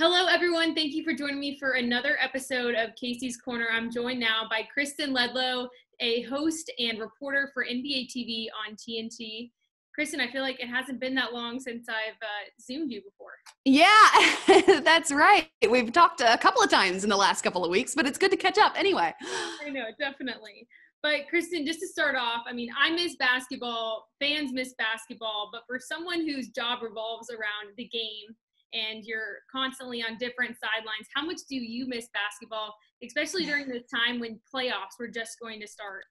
Hello, everyone. Thank you for joining me for another episode of Casey's Corner. I'm joined now by Kristen Ledlow, a host and reporter for NBA TV on TNT. Kristen, I feel like it hasn't been that long since I've uh, Zoomed you before. Yeah, that's right. We've talked a couple of times in the last couple of weeks, but it's good to catch up anyway. I know, definitely. But Kristen, just to start off, I mean, I miss basketball, fans miss basketball, but for someone whose job revolves around the game, and you're constantly on different sidelines. How much do you miss basketball, especially during this time when playoffs were just going to start?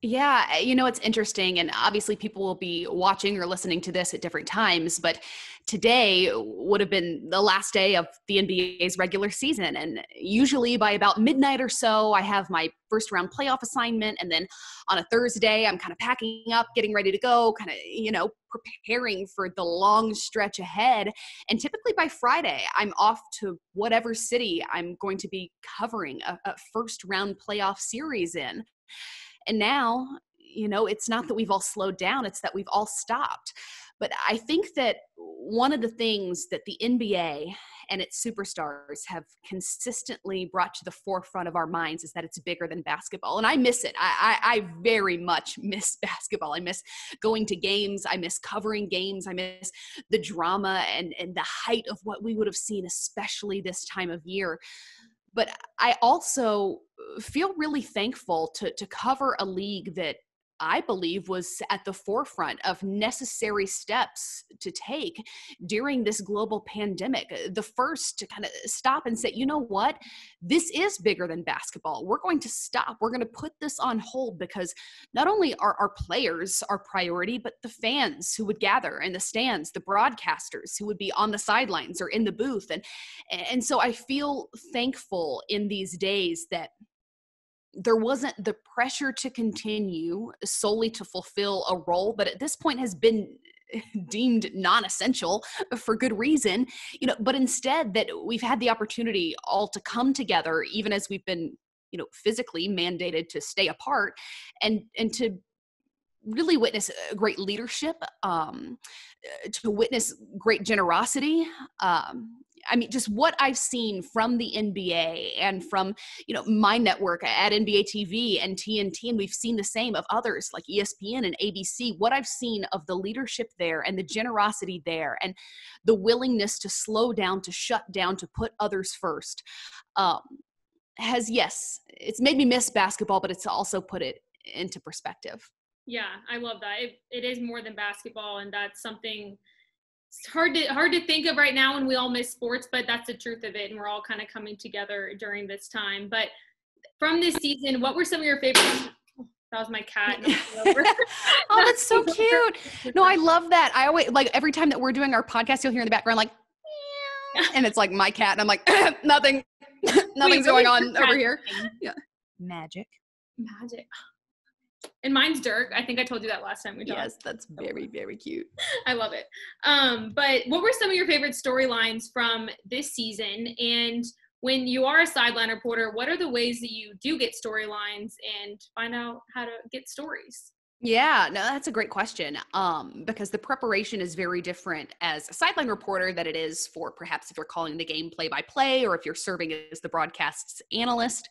Yeah, eh, you know, it's interesting. And obviously, people will be watching or listening to this at different times. But today would have been the last day of the NBA's regular season. And usually, by about midnight or so, I have my first round playoff assignment. And then on a Thursday, I'm kind of packing up, getting ready to go, kind of, you know, preparing for the long stretch ahead. And typically by Friday, I'm off to whatever city I'm going to be covering a, a first round playoff series in. And now, you know, it's not that we've all slowed down, it's that we've all stopped. But I think that one of the things that the NBA and its superstars have consistently brought to the forefront of our minds is that it's bigger than basketball. And I miss it. I, I, I, very much miss basketball. I miss going to games. I miss covering games. I miss the drama and, and the height of what we would have seen, especially this time of year. But I also feel really thankful to to cover a league that I believe was at the forefront of necessary steps to take during this global pandemic. The first to kind of stop and say, you know what, this is bigger than basketball. We're going to stop. We're going to put this on hold because not only are our players our priority, but the fans who would gather in the stands, the broadcasters who would be on the sidelines or in the booth. And, and so I feel thankful in these days that there wasn't the pressure to continue solely to fulfill a role but at this point has been deemed non-essential for good reason you know but instead that we've had the opportunity all to come together even as we've been you know physically mandated to stay apart and and to really witness great leadership um, to witness great generosity um, I mean, just what I've seen from the NBA and from, you know, my network at NBA TV and TNT, and we've seen the same of others like ESPN and ABC, what I've seen of the leadership there and the generosity there and the willingness to slow down, to shut down, to put others first, um, has, yes, it's made me miss basketball, but it's also put it into perspective. Yeah, I love that. it, it is more than basketball, and that's something – it's hard to hard to think of right now when we all miss sports, but that's the truth of it, and we're all kind of coming together during this time. But from this season, what were some of your favorite? Oh, that was my cat. oh, that's so cute. No, I love that. I always like every time that we're doing our podcast, you'll hear in the background like, and it's like my cat, and I'm like, nothing, nothing's Wait, going on over here. Yeah, magic, magic. And mine's Dirk. I think I told you that last time we talked. Yes, that's very, very cute. I love it. Um, but what were some of your favorite storylines from this season? And when you are a sideline reporter, what are the ways that you do get storylines and find out how to get stories? Yeah, no, that's a great question. Um, because the preparation is very different as a sideline reporter that it is for perhaps if you're calling the game play by play or if you're serving as the broadcast's analyst.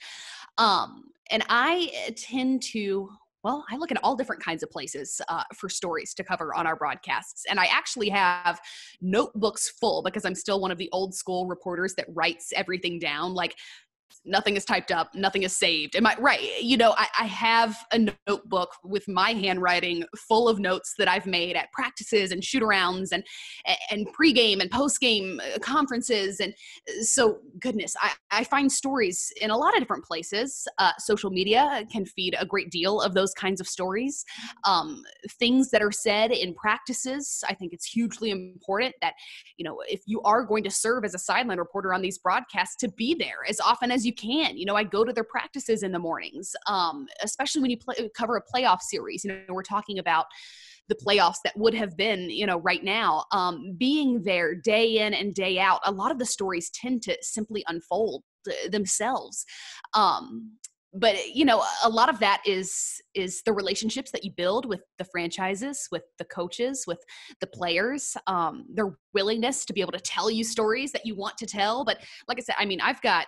Um, and I tend to well, I look at all different kinds of places uh, for stories to cover on our broadcasts. And I actually have notebooks full because I'm still one of the old school reporters that writes everything down. Like nothing is typed up nothing is saved. Am i right you know I, I, have a notebook with my handwriting full of notes that i've made at practices and shoot arounds and and pregame and postgame conferences. And so goodness i, I find stories in a lot of different places. Uh, social media can feed a great deal of those kinds of stories. Um, things that are said in practices i think it's hugely important that you know if you are going to serve as a sideline reporter on these broadcasts to be there as often as you can. You know, I go to their practices in the mornings, um, especially when you play, cover a playoff series. You know, we're talking about the playoffs that would have been, you know, right now. Um, being there day in and day out, a lot of the stories tend to simply unfold themselves. Um, but you know a lot of that is is the relationships that you build with the franchises with the coaches with the players um, their willingness to be able to tell you stories that you want to tell but like i said i mean i've got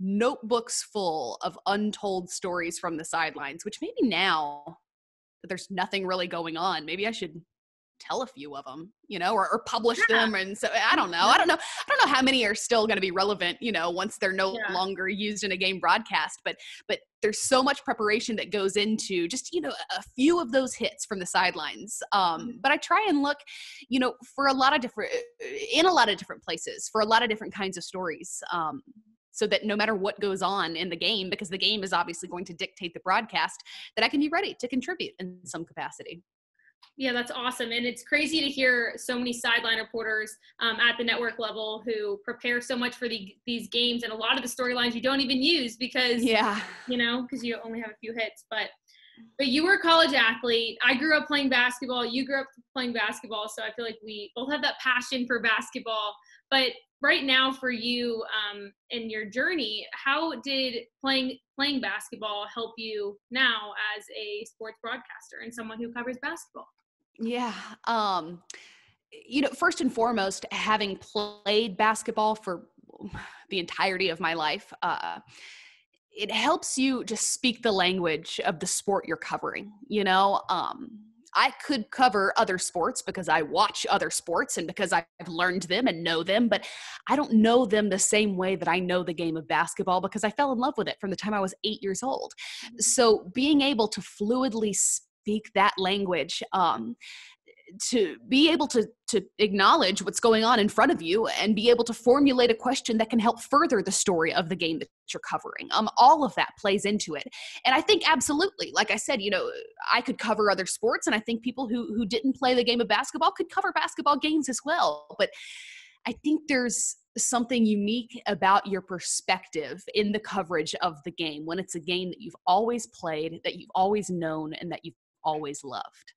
notebooks full of untold stories from the sidelines which maybe now that there's nothing really going on maybe i should tell a few of them, you know, or, or publish yeah. them. And so I don't know. I don't know. I don't know how many are still going to be relevant, you know, once they're no yeah. longer used in a game broadcast. But but there's so much preparation that goes into just you know a few of those hits from the sidelines. Um, mm-hmm. but I try and look, you know, for a lot of different in a lot of different places for a lot of different kinds of stories. Um, so that no matter what goes on in the game, because the game is obviously going to dictate the broadcast, that I can be ready to contribute in some capacity. Yeah, that's awesome. And it's crazy to hear so many sideline reporters um, at the network level who prepare so much for the, these games and a lot of the storylines you don't even use because, yeah, you know, because you only have a few hits. But but you were a college athlete. I grew up playing basketball. You grew up playing basketball. So I feel like we both have that passion for basketball. But right now for you um, in your journey, how did playing playing basketball help you now as a sports broadcaster and someone who covers basketball? Yeah. Um, you know, first and foremost, having played basketball for the entirety of my life, uh, it helps you just speak the language of the sport you're covering. You know, um, I could cover other sports because I watch other sports and because I've learned them and know them, but I don't know them the same way that I know the game of basketball because I fell in love with it from the time I was eight years old. Mm-hmm. So being able to fluidly speak that language, um, to be able to to acknowledge what's going on in front of you and be able to formulate a question that can help further the story of the game that you're covering. Um all of that plays into it. And i think absolutely like i said you know i could cover other sports and i think people who who didn't play the game of basketball could cover basketball games as well. But i think there's something unique about your perspective in the coverage of the game when it's a game that you've always played that you've always known and that you've always loved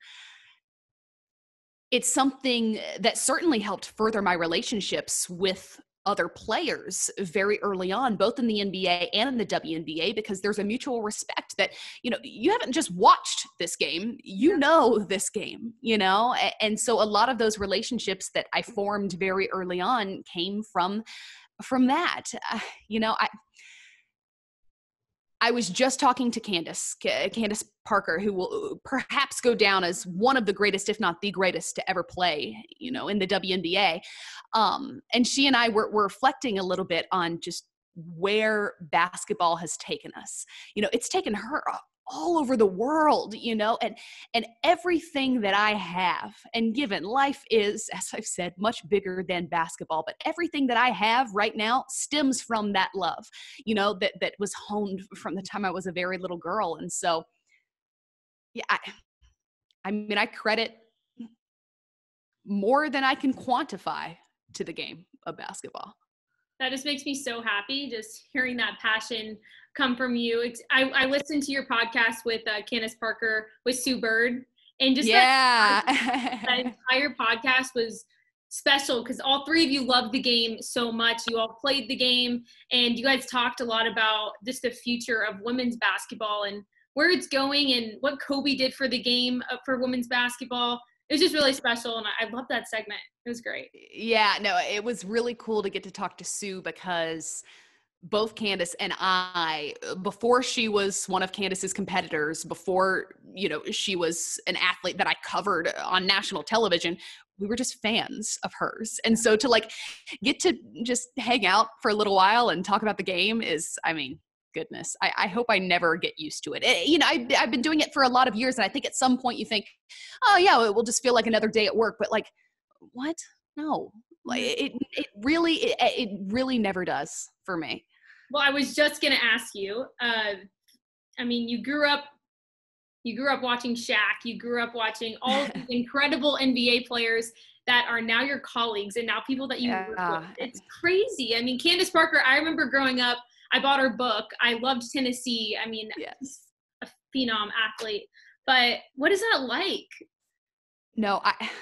it's something that certainly helped further my relationships with other players very early on both in the NBA and in the WNBA because there's a mutual respect that you know you haven't just watched this game you know this game you know? And so a lot of those relationships that I formed very early on came from from that. Uh, you know I I was just talking to Candace, Candace Parker, who will perhaps go down as one of the greatest, if not the greatest, to ever play, you know, in the WNBA. Um, and she and I were, were reflecting a little bit on just where basketball has taken us. You know, it's taken her all over the world you know and and everything that i have and given life is as i've said much bigger than basketball but everything that i have right now stems from that love you know that that was honed from the time i was a very little girl and so yeah i, I mean i credit more than i can quantify to the game of basketball. That just makes me so happy just hearing that passion come from you. I, I listened to your podcast with uh, Candace Parker with Sue Bird, and just yeah, that, that entire podcast was special because all three of you loved the game so much. You all played the game, and you guys talked a lot about just the future of women's basketball and where it's going and what Kobe did for the game uh, for women's basketball. It was just really special, and I, I love that segment. It was great. Yeah, no, it was really cool to get to talk to Sue because both Candace and I, before she was one of Candace's competitors, before you know she was an athlete that I covered on national television, we were just fans of hers. And so to like get to just hang out for a little while and talk about the game is, I mean, goodness, I, I hope I never get used to it. it eh, you know, I, I've been doing it for a lot of years, and I think at some point you think, oh yeah, it will just feel like another day at work. But like, what? No, like it, it really, it, it really never does for me. Well, I was just gonna ask you. Uh, I mean, you grew up, you grew up watching Shaq. You grew up watching all these incredible NBA players that are now your colleagues and now people that you yeah. work with. It's crazy. I mean, Candace Parker. I remember growing up. I bought her book. I loved Tennessee. I mean, yes. a phenom athlete. But what is that like? No, I.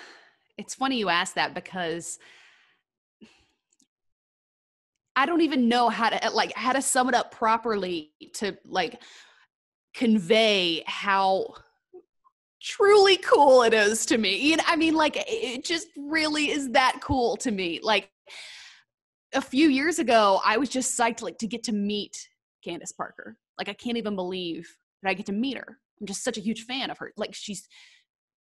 It's funny you ask that because I don't even know how to like how to sum it up properly to like convey how truly cool it is to me. You know, I mean, like it just really is that cool to me. Like a few years ago, I was just psyched like to get to meet Candace Parker. Like I can't even believe that I get to meet her. I'm just such a huge fan of her. Like she's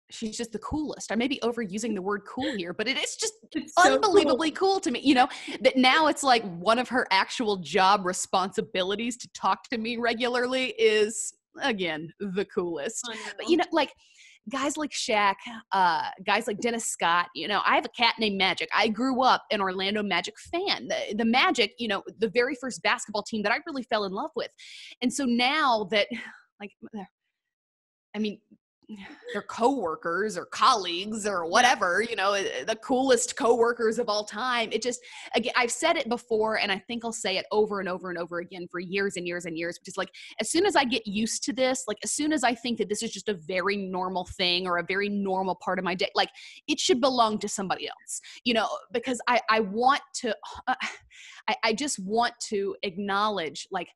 she's just the coolest. I may be overusing the word cool here, but it is just it's unbelievably so cool. cool. to me. You know, that now it's like one of her actual job responsibilities to talk to me regularly is again the coolest. But you know, like guys like Shaq, uh, guys like Dennis Scott, you know, I have a cat named Magic. I grew up an Orlando Magic fan. The, the Magic, you know, the very first basketball team that I really fell in love with. And so now that, like, I mean, their coworkers or colleagues or whatever, you know, eh, the coolest coworkers of all time. It just again, I've said it before and I think I'll say it over and over and over again for years and years and years, which is like as soon as I get used to this, like as soon as I think that this is just a very normal thing or a very normal part of my day, like it should belong to somebody else, you know, because I I want to uh, I, I just want to acknowledge like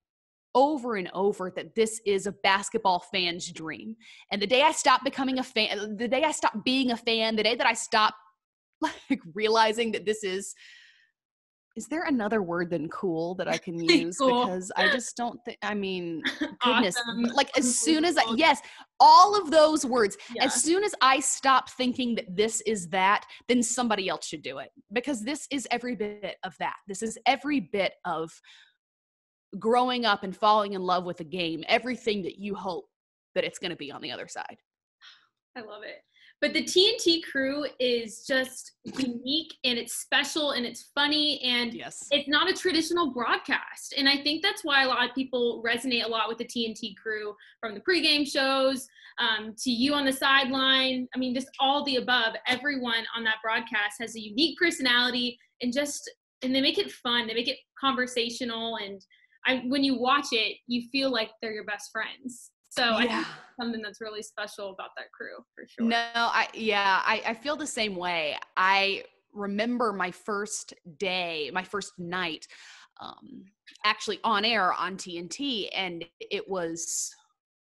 over and over that this is a basketball fan's dream. And the day I stopped becoming a fan, the day I stopped being a fan, the day that I stopped like realizing that this is is there another word than cool that I can use? cool. Because I just don't think, I mean, goodness. Awesome. Like, as soon as I, yes, all of those words, yeah. as soon as I stop thinking that this is that, then somebody else should do it. Because this is every bit of that. This is every bit of growing up and falling in love with a game, everything that you hope that it's going to be on the other side. I love it. But the TNT crew is just unique and it's special and it's funny and yes. it's not a traditional broadcast. And I think that's why a lot of people resonate a lot with the TNT crew from the pregame shows um, to you on the sideline. I mean, just all the above. Everyone on that broadcast has a unique personality and just, and they make it fun. They make it conversational and I when you watch it, you feel like they're your best friends. So yeah. I think something that's really special about that crew for sure. No, I yeah, I, I feel the same way. I remember my first day, my first night, um, actually on air on TNT, and it was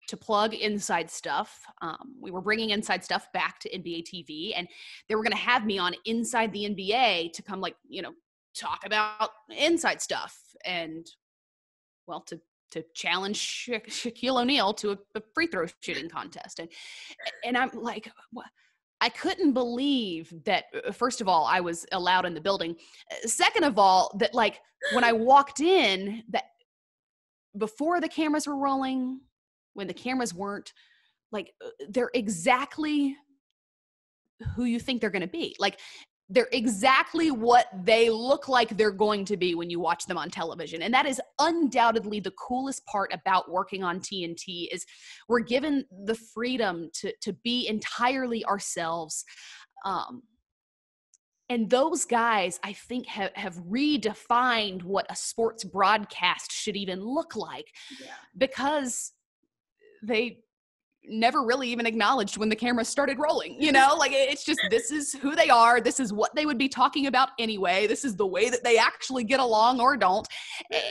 to plug inside stuff. Um, we were bringing inside stuff back to NBA TV, and they were going to have me on inside the NBA to come, like, you know, talk about inside stuff. And well to to challenge Sha- Shaquille O'Neal to a, a, free throw shooting contest, and and I'm like, what? I couldn't believe that. Uh, first of all, I was allowed in the building. Uh, second of all, that like when I walked in, that before the cameras were rolling, when the cameras weren't, like uh, they're exactly who you think they're going to be. Like they're exactly what they look like they're going to be when you watch them on television and that is undoubtedly the coolest part about working on tnt is we're given the freedom to to be entirely ourselves um, and those guys i think have, have redefined what a sports broadcast should even look like yeah. because they never really even acknowledged when the camera started rolling you know? Like it's just this is who they are. This is what they would be talking about anyway. This is the way that they actually get along or don't.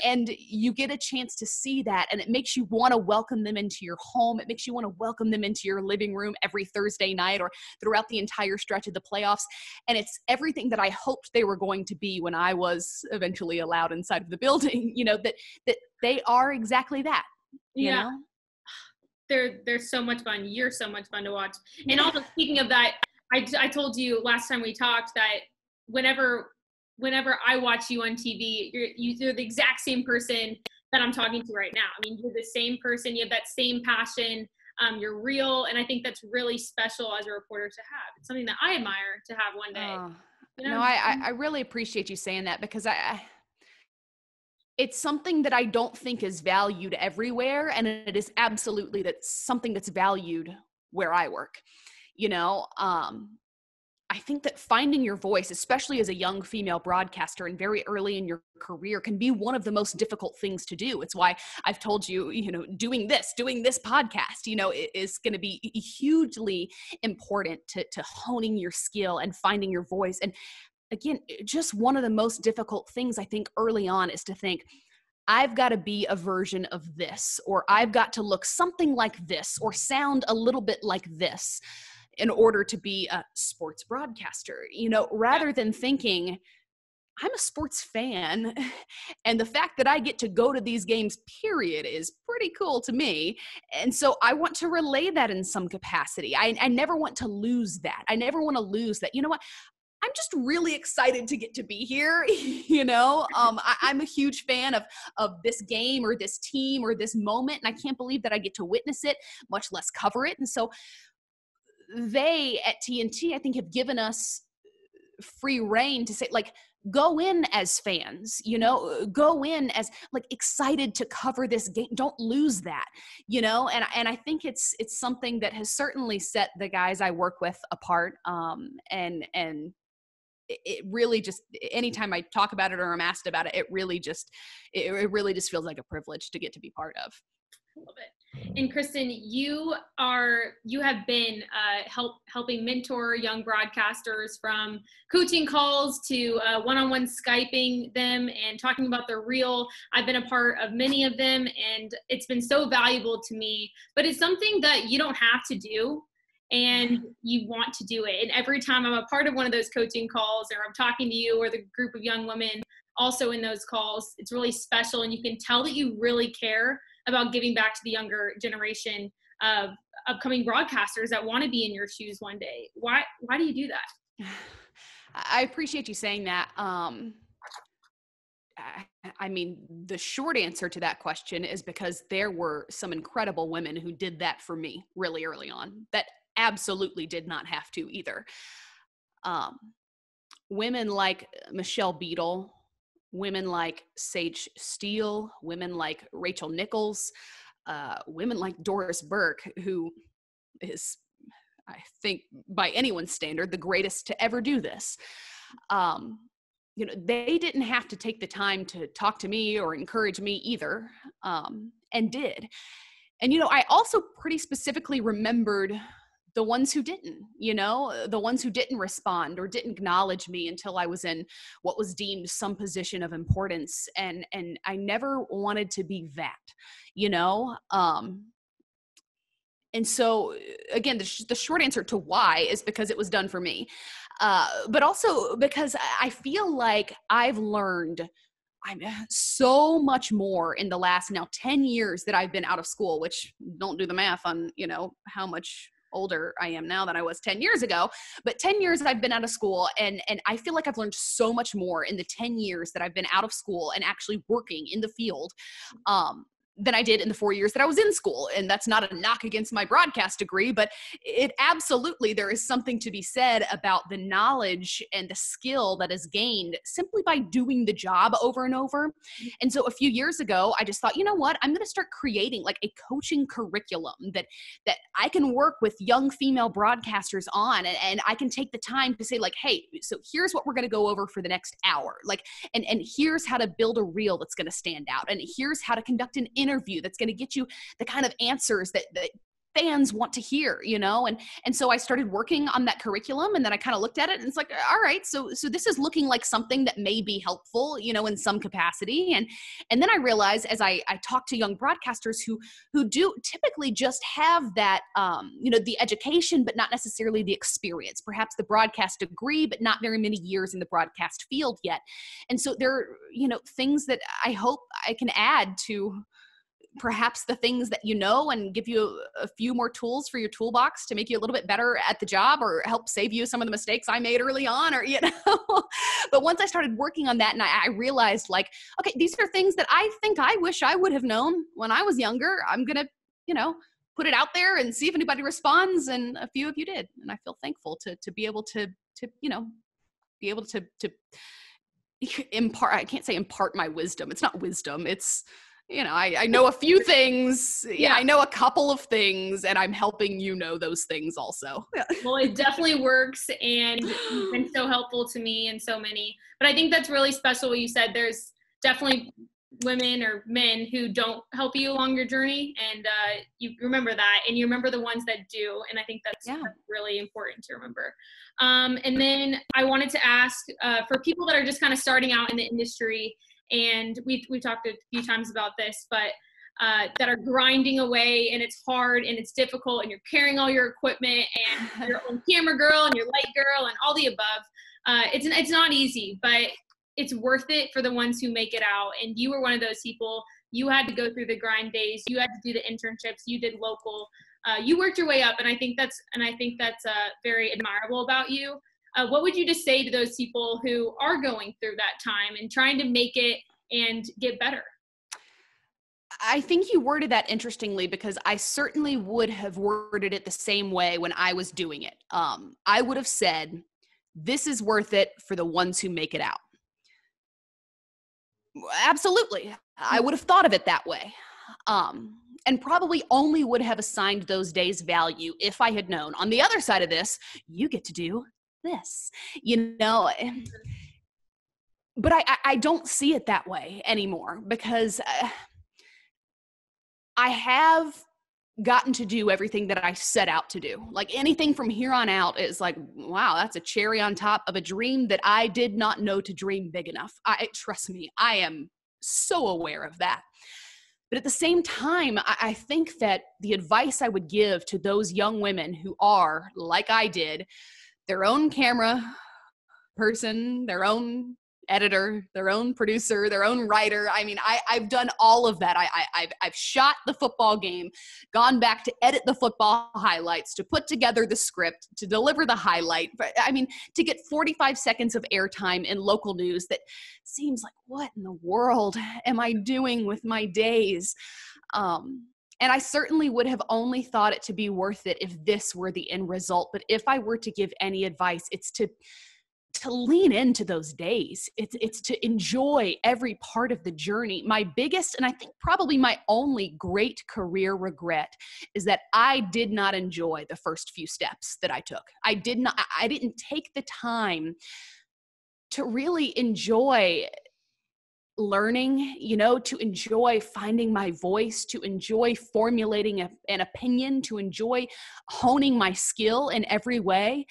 And you get a chance to see that and it makes you want to welcome them into your home. It makes you want to welcome them into your living room every thursday night or throughout the entire stretch of the playoffs. And it's everything that i hoped they were going to be when i was eventually allowed inside of the building you know that that they are exactly that you yeah. know they're they're so much fun. You're so much fun to watch. And also speaking of that, I I told you last time we talked that whenever whenever I watch you on TV, you're you're the exact same person that I'm talking to right now. I mean, you're the same person. You have that same passion. Um, you're real, and I think that's really special as a reporter to have. It's something that I admire to have one day. Oh, you know? No, I I really appreciate you saying that because I, I it's something that I don't think is valued everywhere. And it is absolutely that something that's valued where I work. You know, um, I think that finding your voice, especially as a young female broadcaster and very early in your career, can be one of the most difficult things to do. It's why I've told you, you know, doing this, doing this podcast, you know, is going to be hugely important to, to honing your skill and finding your voice. And again, just one of the most difficult things I think early on is to think, I've got to be a version of this, or I've got to look something like this, or sound a little bit like this in order to be a sports broadcaster, you know, rather than thinking, I'm a sports fan, and the fact that I get to go to these games, period, is pretty cool to me. And so I want to relay that in some capacity. I, I never want to lose that. I never want to lose that. You know what? I'm just really excited to get to be here. you know, um, I, am a huge fan of of this game or this team or this moment, and I can't believe that I get to witness it, much less cover it. And so, they at TNT, I think, have given us free reign to say like go in as fans you know go in as like excited to cover this game don't lose that you know and and i think it's it's something that has certainly set the guys i work with apart um and and it really just anytime i talk about it or i'm asked about it it really just it, it really just feels like a privilege to get to be part of love it and Kristen, you are you have been uh, help helping mentor young broadcasters from coaching calls to uh, one-on-one skyping them and talking about their real. I've been a part of many of them, and it's been so valuable to me. But it's something that you don't have to do and you want to do it. And every time I'm a part of one of those coaching calls or I'm talking to you or the group of young women also in those calls, it's really special and you can tell that you really care about giving back to the younger generation of upcoming broadcasters that want to be in your shoes one day. Why why do you do that? I appreciate you saying that. Um, I mean, the short answer to that question is because there were some incredible women who did that for me really early on that absolutely did not have to either. Um, women like Michelle Beadle, women like Sage Steele, women like Rachel Nichols, uh, women like Doris Burke, who is, I think, by anyone's standard, the greatest to ever do this. Um, you know, they didn't have to take the time to talk to me or encourage me either, um, and did. And, you know, I also pretty specifically remembered the ones who didn't you know uh, the ones who didn't respond or didn't acknowledge me until i was in what was deemed some position of importance and and i never wanted to be that you know um and so uh, again the, sh- the short answer to why is because it was done for me uh, but also because i feel like i've learned I'm uh, so much more in the last now 10 years that I've been out of school, which don't do the math on, you know, how much older I am now than I was 10 years ago. But 10 years I've been out of school and and I feel like I've learned so much more in the 10 years that I've been out of school and actually working in the field. Um, than I did in the four years that I was in school. And that's not a knock against my broadcast degree, but it absolutely, there is something to be said about the knowledge and the skill that is gained simply by doing the job over and over. Mm-hmm. And so a few years ago, I just thought, you know what, I'm going to start creating like a coaching curriculum that, that I can work with young female broadcasters on. And, and I can take the time to say like, Hey, so here's what we're going to go over for the next hour. Like, and, and here's how to build a reel that's going to stand out. And here's how to conduct an interview that's going to get you the kind of answers that, that fans want to hear you know? And and so i started working on that curriculum and then i kind of looked at it and it's like all right so so this is looking like something that may be helpful you know in some capacity. And and then i realized as i i talk to young broadcasters who who do typically just have that um you know the education but not necessarily the experience. Perhaps the broadcast degree but not very many years in the broadcast field yet. And so there are you know things that i hope i can add to perhaps the things that you know and give you a few more tools for your toolbox to make you a little bit better at the job or help save you some of the mistakes I made early on or you know. But once I started working on that and I, I, realized like okay these are things that I think I wish I would have known when I was younger. I'm gonna you know put it out there and see if anybody responds and a few of you did. And I feel thankful to to be able to to you know be able to to impart I can't say impart my wisdom. It's not wisdom. It's you know, I, I know a few things. Yeah, I know a couple of things, and I'm helping you know those things also. well, it definitely works, and you've been so helpful to me and so many. But I think that's really special what you said. There's definitely women or men who don't help you along your journey and uh, you remember that and you remember the ones that do and i think that's, yeah. really important to remember um, and then i wanted to ask uh, for people that are just kind of starting out in the industry and we've, we've talked a few times about this but uh, that are grinding away and it's hard and it's difficult and you're carrying all your equipment and your own camera girl and your light girl and all the above uh, it's, it's not easy but it's worth it for the ones who make it out. And you were one of those people. You had to go through the grind days. You had to do the internships. You did local. Uh, you worked your way up, and I think that's and I think that's uh, very admirable about you. Uh, what would you just say to those people who are going through that time and trying to make it and get better? I think you worded that interestingly because I certainly would have worded it the same way when I was doing it. Um, I would have said, "This is worth it for the ones who make it out." Absolutely. I would have thought of it that way. Um, and probably only would have assigned those days value if I had known. On the other side of this, you get to do this, you know. But I, I don't see it that way anymore because uh, I have gotten to do everything that I set out to do. Like anything from here on out is like, wow, that's a cherry on top of a dream that I did not know to dream big enough. I trust me, I am so aware of that. But at the same time, I, I think that the advice I would give to those young women who are, like I did, their own camera person, their own editor, their own producer, their own writer. I mean, I, I've done all of that. I, I, have I've shot the football game, gone back to edit the football highlights, to put together the script, to deliver the highlight. But I mean, to get 45 seconds of airtime in local news that seems like, what in the world am I doing with my days? Um, and I certainly would have only thought it to be worth it if this were the end result. But if I were to give any advice, it's to to lean into those days. It's it's to enjoy every part of the journey. My biggest and I think probably my only great career regret is that I did not enjoy the first few steps that I took. I did not I didn't take the time to really enjoy learning, you know, to enjoy finding my voice, to enjoy formulating a, an opinion, to enjoy honing my skill in every way.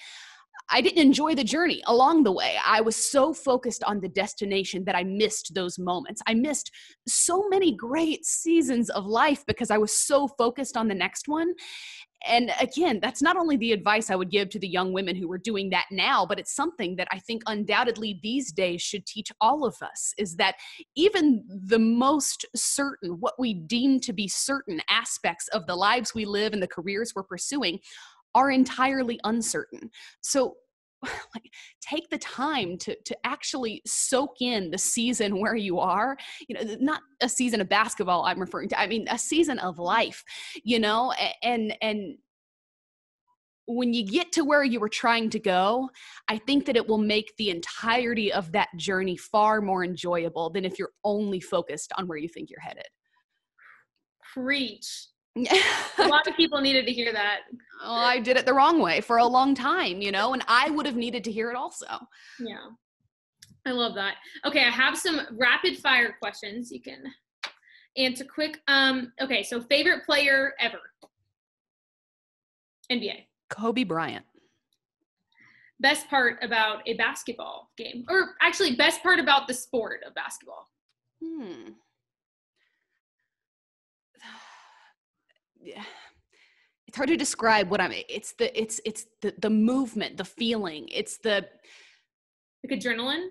I didn't enjoy the journey along the way. I was so focused on the destination that I missed those moments. I missed so many great seasons of life because I was so focused on the next one. And again, that's not only the advice I would give to the young women who are doing that now, but it's something that I think undoubtedly these days should teach all of us is that even the most certain, what we deem to be certain aspects of the lives we live and the careers we're pursuing are entirely uncertain. So like take the time to to actually soak in the season where you are you know not a season of basketball i'm referring to i mean a season of life you know and and when you get to where you were trying to go i think that it will make the entirety of that journey far more enjoyable than if you're only focused on where you think you're headed. Preach a lot of people needed to hear that. Oh, I did it the wrong way for a long time, you know, and I would have needed to hear it also. Yeah. I love that. Okay, I have some rapid fire questions you can answer quick. Um, okay, so favorite player ever? NBA. Kobe Bryant. Best part about a basketball game, or actually, best part about the sport of basketball. Hmm. it's hard to describe what I'm it's the it's it's the the movement, the feeling. It's the like adrenaline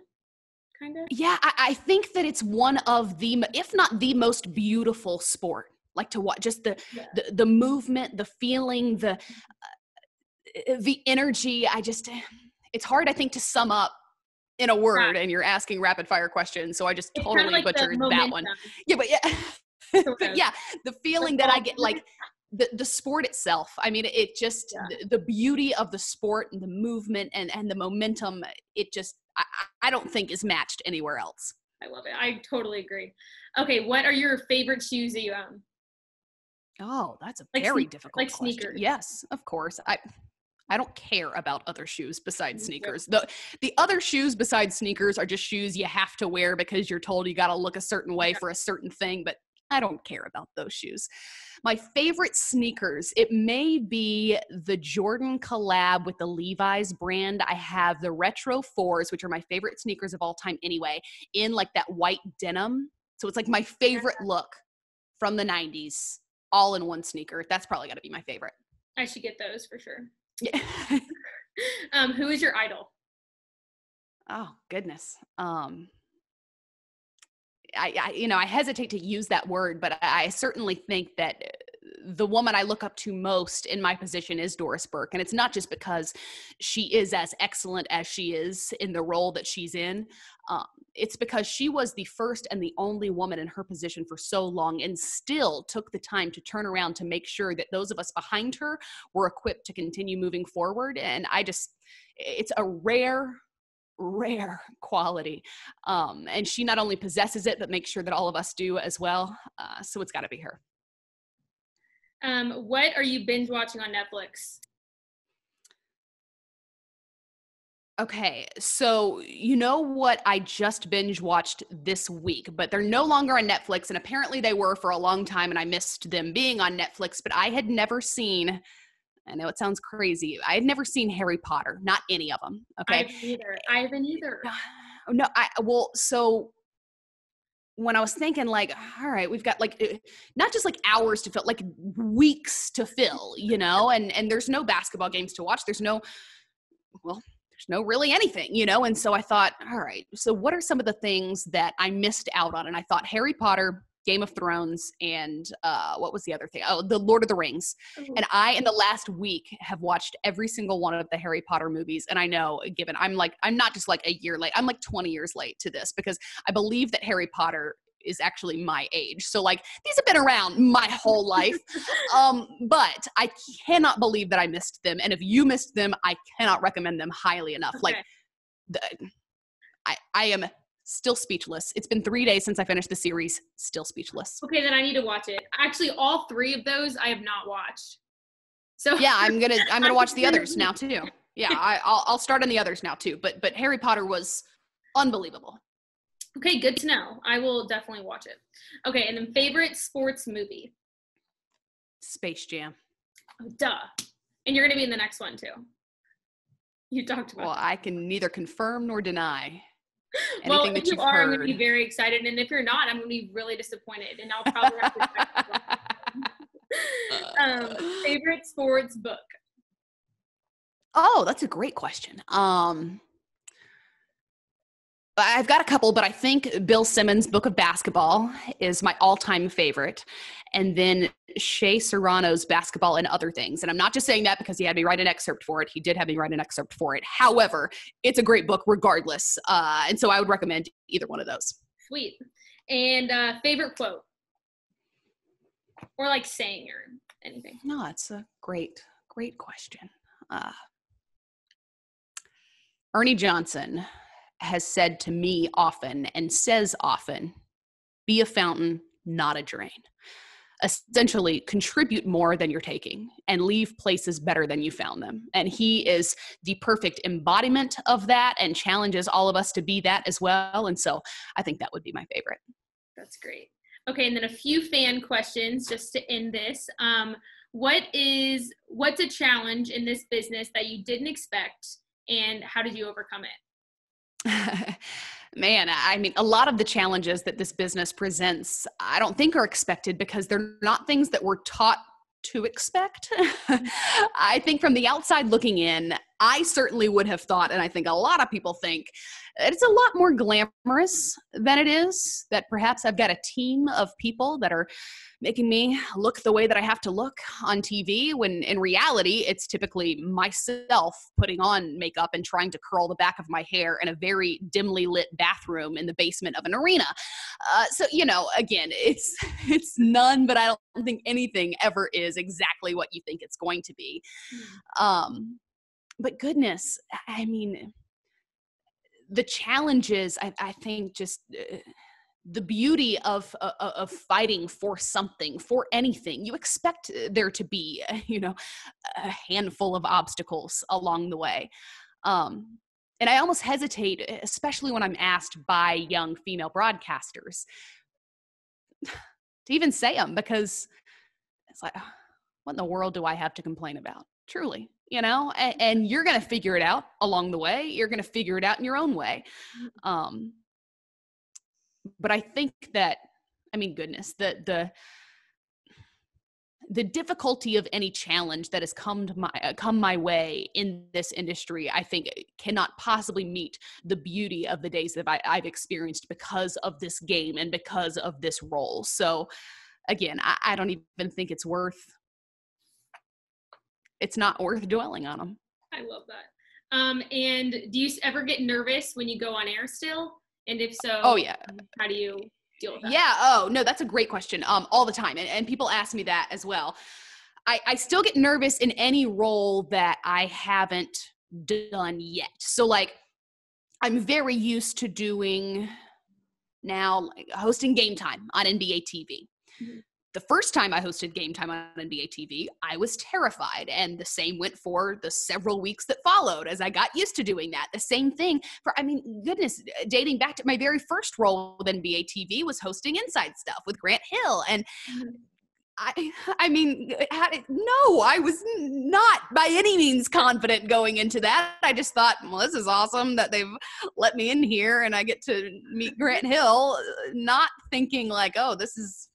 kind of. Yeah, I, I think that it's one of the if not the most beautiful sport. Like to watch just the yeah. the, the movement, the feeling, the uh, the energy. I just it's hard I think to sum up in a word and you're asking rapid fire questions so i just it's totally like butchered that one yeah but yeah but yeah, the feeling that I get like the, the sport itself. I mean, it just yeah. the, the, beauty of the sport and the movement and and the momentum. It just I, I don't think is matched anywhere else. I love it. I totally agree. Okay, what are your favorite shoes that you own? Oh, that's a like very sne- difficult like question. sneakers. Yes, of course. I I don't care about other shoes besides mm, sneakers. The the other shoes besides sneakers are just shoes you have to wear because you're told you got to look a certain way for a certain thing, but I don't care about those shoes. My favorite sneakers, it may be the Jordan collab with the Levi's brand. I have the Retro 4s, which are my favorite sneakers of all time anyway, in like that white denim. So it's like my favorite look from the 90s, all in one sneaker. That's probably got to be my favorite. I should get those for sure. Yeah. um, who is your idol? Oh goodness. Um, I, I, you know, I hesitate to use that word, but I, certainly think that uh, the woman I look up to most in my position is Doris Burke. And it's not just because she is as excellent as she is in the role that she's in. Um, it's because she was the first and the only woman in her position for so long and still took the time to turn around to make sure that those of us behind her were equipped to continue moving forward. And I just, it's a rare rare quality. Um, and she not only possesses it, but makes sure that all of us do as well. Uh, so it's got to be her. Um, what are you binge watching on Netflix? Okay, so you know what I just binge watched this week, but they're no longer on Netflix, and apparently they were for a long time, and I missed them being on Netflix, but I had never seen I know it sounds crazy. I had never seen Harry Potter, not any of them. Okay. I haven't either. I haven't either. No, I, well, so when I was thinking, like, all right, we've got like eh, not just like hours to fill, like weeks to fill, you know, and and there's no basketball games to watch. There's no, well, there's no really anything, you know. And so I thought, all right, so what are some of the things that I missed out on? And I thought Harry Potter, Game of Thrones, and uh, what was the other thing? Oh, The Lord of the Rings. Mm-hmm. And I, in the last week, have watched every single one of the Harry Potter movies. And I know, given I'm like, I'm not just like a year late, I'm like 20 years late to this because I believe that Harry Potter is actually my age. So like these have been around my whole life. um, but I cannot believe that I missed them. And if you missed them, I cannot recommend them highly enough. Okay. Like the, I, I am still speechless. It's been three days since I finished the series, still speechless. Okay, then I need to watch it. Actually, all three of those I have not watched. So yeah, I'm gonna I'm gonna watch the others now too. Yeah, I, I'll I'll start on the others now too. But but Harry Potter was unbelievable. Okay, good to know. I will definitely watch it. Okay, and then favorite sports movie. Space Jam. Oh, duh. And you're gonna be in the next one too. You talked about. Well, I can neither confirm nor deny well, if you are, heard. I'm going to be very excited, and if you're not, I'm going to be really disappointed, and I'll probably have to. um, favorite sports book. Oh, that's a great question. Um, I've got a couple, but I think Bill Simmons' Book of Basketball is my all time favorite. And then Shea Serrano's Basketball and Other Things. And I'm not just saying that because he had me write an excerpt for it. He did have me write an excerpt for it. However, it's a great book regardless. Uh, and so I would recommend either one of those. Sweet. And uh, favorite quote? Or like saying or anything? No, it's a great, great question. Uh, Ernie Johnson has said to me often and says often be a fountain, not a drain. Essentially, contribute more than you're taking and leave places better than you found them. And he is the perfect embodiment of that and challenges all of us to be that as well. And so I think that would be my favorite. That's great. Okay, and then a few fan questions just to end this. Um, what is what's a challenge in this business that you didn't expect and how did you overcome it? Man, I mean, a lot of the challenges that this business presents, I don't think are expected because they're not things that we're taught to expect. I think from the outside looking in, I certainly would have thought, and I think a lot of people think, it's a lot more glamorous than it is. That perhaps I've got a team of people that are making me look the way that I have to look on TV, when in reality, it's typically myself putting on makeup and trying to curl the back of my hair in a very dimly lit bathroom in the basement of an arena. Uh, so, you know, again, it's it's none, but I don't think anything ever is exactly what you think it's going to be. Hmm. Um, but goodness, I mean, the challenges I, I think just uh, the beauty of uh, uh, of fighting for something for anything you expect there to be you know a handful of obstacles along the way um and i almost hesitate especially when i'm asked by young female broadcasters to even say them because it's like what in the world do i have to complain about? Truly you know and, and you're going to figure it out along the way. You're going to figure it out in your own way. Mm. um but I think that, I mean, goodness, the the the difficulty of any challenge that has come to my uh, come my way in this industry i think it cannot possibly meet the beauty of the days that I, have experienced because of this game and because of this role. So again I, I don't even think it's worth it's not worth dwelling on them i love that um, and do you ever get nervous when you go on air still and if so, oh yeah, how do you deal with that? Yeah. Oh no, that's a great question. Um, all the time, and, and people ask me that as well. I, I still get nervous in any role that I haven't done yet. So like, I'm very used to doing now like hosting game time on NBA TV. Mm-hmm the first time I hosted Game Time on NBA TV, I was terrified. And the same went for the several weeks that followed as I got used to doing that. The same thing for, I mean, goodness, dating back to my very first role with NBA TV was hosting Inside Stuff with Grant Hill. And mm-hmm. I, I mean, it, no, I was not by any means confident going into that. I just thought, well, this is awesome that they've let me in here and I get to meet Grant Hill, not thinking like, oh, this is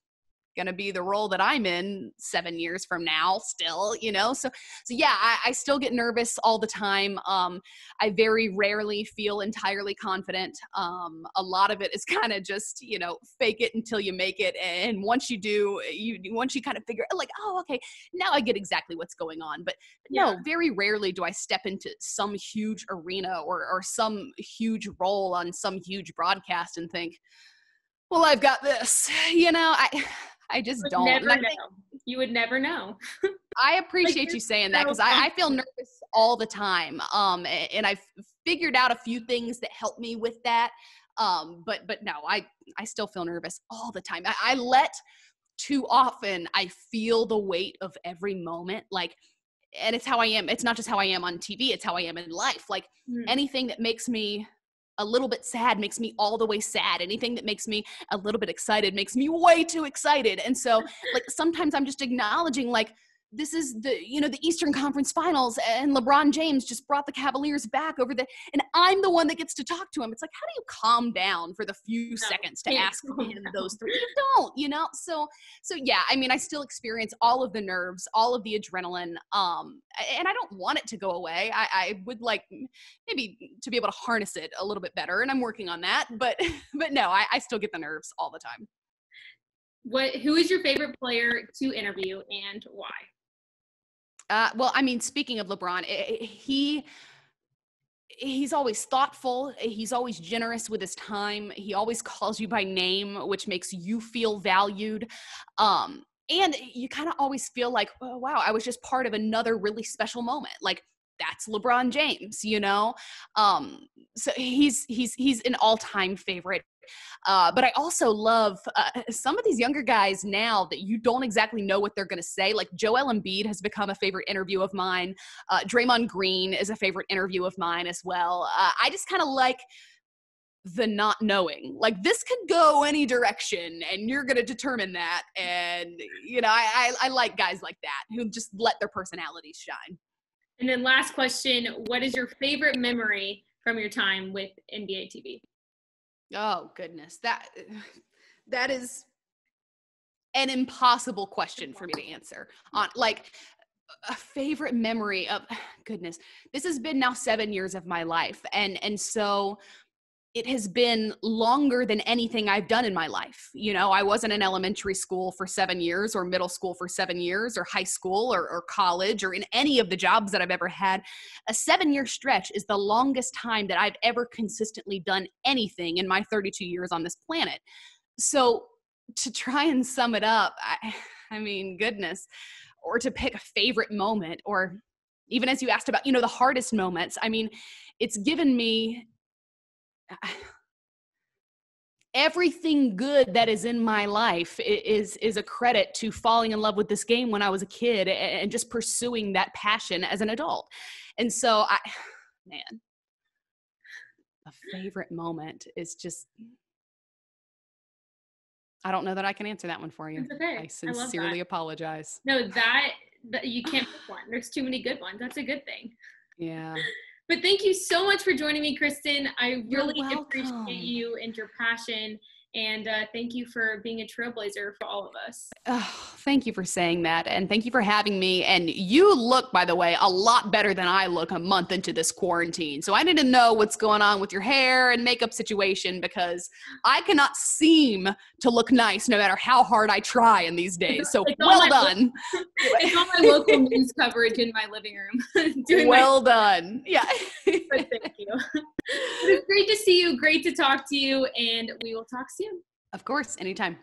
going to be the role that I'm in seven years from now still, you know? So, so yeah, I, I still get nervous all the time. Um, I very rarely feel entirely confident. Um, a lot of it is kind of just, you know, fake it until you make it. And once you do, you, once you kind of figure like, oh, okay, now I get exactly what's going on. But, but yeah. no, very rarely do I step into some huge arena or, or some huge role on some huge broadcast and think, well, I've got this, you know, I, I just don't. Never know. You would never know. I appreciate like, you saying that because I, I, feel nervous all the time. Um, and I've figured out a few things that help me with that. Um, but but no, I I still feel nervous all the time. I, I let too often. I feel the weight of every moment, like and it's how I am. It's not just how I am on TV, it's how I am in life. Like mm. anything that makes me a little bit sad makes me all the way sad. Anything that makes me a little bit excited makes me way too excited. And so, like, sometimes I'm just acknowledging, like, this is the you know the eastern conference finals and lebron james just brought the cavaliers back over the and i'm the one that gets to talk to him. It's like how do you calm down for the few no, seconds to ask him those three? You don't you know? So so yeah i mean i still experience all of the nerves all of the adrenaline um and i don't want it to go away. I, I would like maybe to be able to harness it a little bit better and i'm working on that but but no i, I still get the nerves all the time. What who is your favorite player to interview and why uh, well, I mean, speaking of LeBron, he he's always thoughtful he's always generous with his time he always calls you by name which makes you feel valued um and you kind of always feel like oh, wow i was just part of another really special moment like that's lebron james you know? Um so he's he's he's an all-time favorite uh, but I also love uh, some of these younger guys now that you don't exactly know what they're going to say. Like Joel Embiid has become a favorite interview of mine. Uh, Draymond Green is a favorite interview of mine as well. Uh, I just kind of like the not knowing like this could go any direction and you're going to determine that and you know I, I, I like guys like that who just let their personalities shine and then last question what is your favorite memory from your time with nba tv Oh goodness, that that is an impossible question for me to answer. On like a favorite memory of goodness, this has been now 7 years of my life and and so it has been longer than anything I've done in my life. You know, I wasn't in elementary school for seven years, or middle school for seven years, or high school, or, or college, or in any of the jobs that I've ever had. A seven year stretch is the longest time that I've ever consistently done anything in my 32 years on this planet. So, to try and sum it up, I, I mean, goodness, or to pick a favorite moment, or even as you asked about, you know, the hardest moments, I mean, it's given me everything good that is in my life is is a credit to falling in love with this game when I was a kid and just pursuing that passion as an adult. And so I man, a favorite moment is just I don't know that I can answer that one for you. okay. I sincerely I apologize. No, that, that you can't pick one. There's too many good ones. That's a good thing. Yeah. But thank you so much for joining me, Kristen. I really appreciate you and your passion and uh, thank you for being a trailblazer for all of us. Oh, thank you for saying that. And thank you for having me. And you look, by the way, a lot better than I look a month into this quarantine. So I need to know what's going on with your hair and makeup situation because I cannot seem to look nice no matter how hard I try in these days. So well done. it's all my local news coverage in my living room. well my- done. Yeah. but thank you. It's great to see you. Great to talk to you. And we will talk soon. Of course, anytime.